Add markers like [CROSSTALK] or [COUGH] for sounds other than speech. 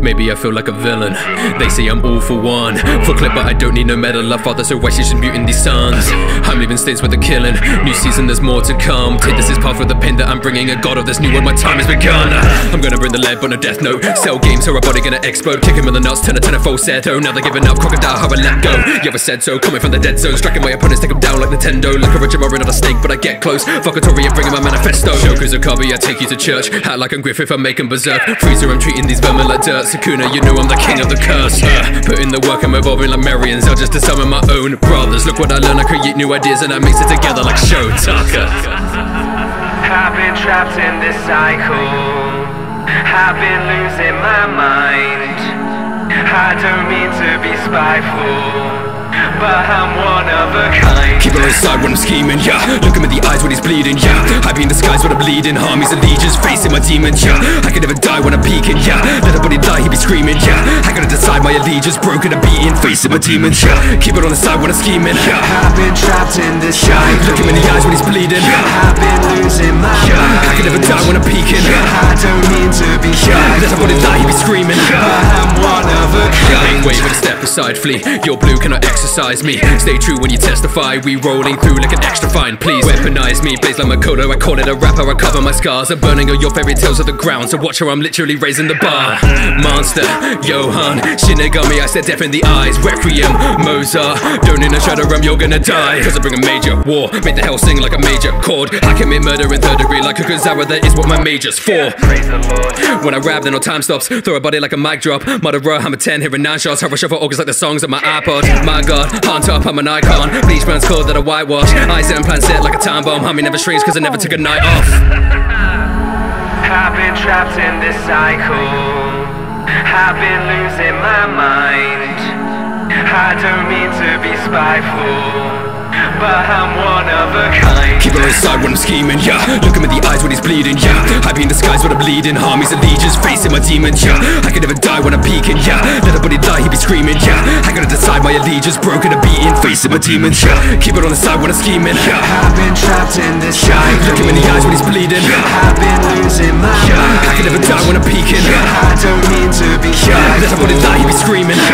Maybe I feel like a villain. They say I'm all for one. For clip, but I don't need no medal. I father, so why she should muting these sons? I'm leaving states with the killing. New season, there's more to come. Take this as part of the pain that I'm bringing. A god of this new one, my time has begun. I'm gonna bring the lead, but no death note. Sell games, so our body gonna explode. Kick him in the nuts, turn a ten a falsetto. Oh, now they're giving up. Crocodile, how I let go. You ever said so? Coming from the dead zone, striking my opponents, take them down like Nintendo. Like Orochimaru, not a snake, but I get close. Fuck a Tory and bring him my manifesto. Joker's a cubby, I take you to church. Act like I'm Griffith, I'm making berserk. Frieza, I'm treating these vermin like dirt. Sukuna, you know I'm the king of the curse. Uh, put in the work, I'm evolving like Marians. I'll just summon my own brothers. Look what I learn, I create new ideas and I mix it together like Shou Tucker. I've been trapped in this cycle. I've been losing my mind. I don't mean to be spiteful. But I'm one of a kind. Keep it on his side when I'm scheming, yeah. Look him in the eyes when he's bleeding, yeah. I be in disguise when I'm bleeding Armies and legions facing my demons, yeah. I can never die when I'm peaking, yeah. Let a body die, he be screaming, yeah. I gotta decide my allegiance Broken and beaten, facing my demons, yeah. Keep it on the side when I'm scheming, yeah. I've been trapped in this yeah. cycle Look him in the eyes when he's bleeding, yeah. I've been losing my yeah. mind. I can never die when I'm peaking, I don't mean to be shy yeah. Let a body die, he be screaming, yeah. I'm one of a yeah. kind Ain't waving a step aside, flee. Your blue cannot exercise me. Stay true when you testify. We rolling through like an extra fine Please. Weaponize me Blaze like Makoto. I call it a rapper I cover my scars. I'm burning all your fairy tales to the ground. So watch how I'm literally raising the bar. Monster, Johan Shinigami. I said death in the eyes. Requiem, Mozart. Don't need a shadow rum You're gonna die. Cause I bring a major war. Make the hell sing like a major chord. I commit murder in third degree Like a Kuzawa That is what my major's for. Praise the Lord. When I rap, then no time stops. Throw a body like a mic drop. Murderer, I'm a 10, hearing 9 shots. Hover shuffle August like the songs on my iPod. My god, on top, I'm an icon. Bleach burns cold that I whitewash. I and plan set like a time bomb. Homie never shrinks cause I never took a night off. [LAUGHS] I've been trapped in this cycle. I've been losing my mind. I don't mean to be spiteful, but I'm one of a kind. Keep it on his side when I'm scheming, yeah. Look him in the eyes when he's bleeding, yeah. I be in disguise when I'm bleeding. Armies and legions facing my demons, yeah. I can never when I'm peaking, yeah. Let a body die, he be screaming, yeah. I gotta decide my allegiance, broken and beaten, facing my demons, yeah. Keep it on the side when I'm scheming, yeah. I've been trapped in this cycle. Look him in the eyes when he's bleeding, yeah. I've been losing my mind. I can never die when I'm peaking, yeah. I don't mean to be shy. Let a die, he be screaming, yeah.